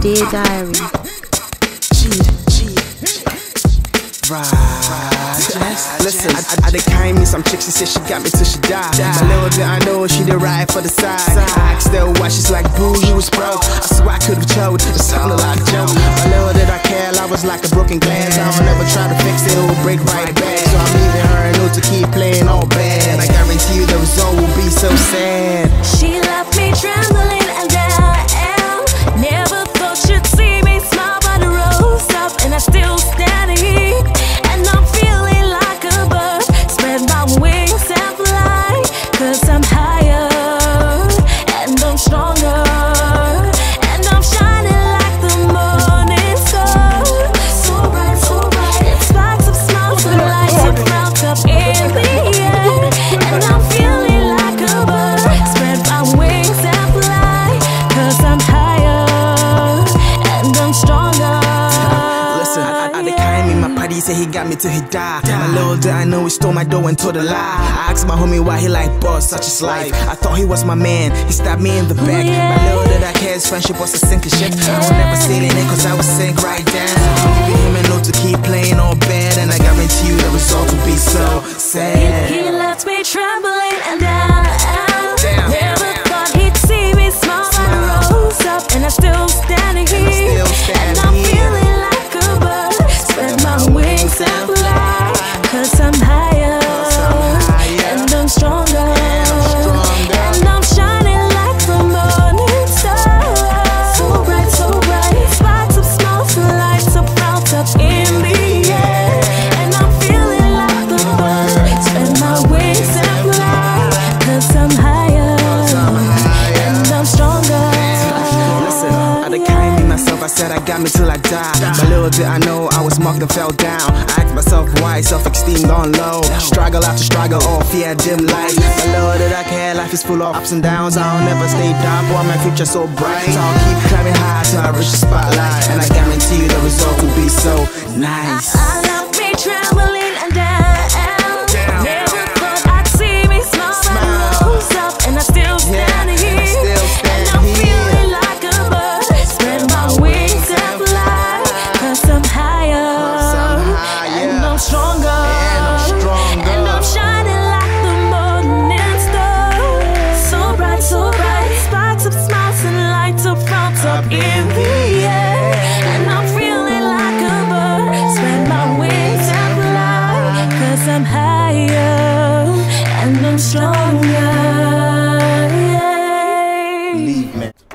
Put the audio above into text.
Dear Diary. Right. Listen, I, I, done came me some chick, she said she got me till she died. A little did I know she did right for the side. I asked her why she's like, boo, you was broke. I swear I could've choked, it sounded like a joke. A little did I care, I was like a broken glass. I would never try to fix it, it would break right back. So I'm leaving her a note to keep playing all bad. I guarantee you the result will be so sad. Me, my party said he got me till he died. My little did I know he stole my dough and told a lie. I asked my homie why he like boss, such a life. I thought he was my man, he stabbed me in the back. Oh, my little did I care his friendship was a sinking ship. I never in it cause I was sink right down. Giving him a note to keep myself, I got me till I die. But little did I know I was marked and fell down. I asked myself why, self esteem gone low. Struggle after struggle, all fear, dim light. But little did I care, life is full of ups and downs. I'll never stay down, while my future so bright. So I'll keep climbing high till I reach the spotlight. And I guarantee you the result will be so nice. Stronger. Leave me.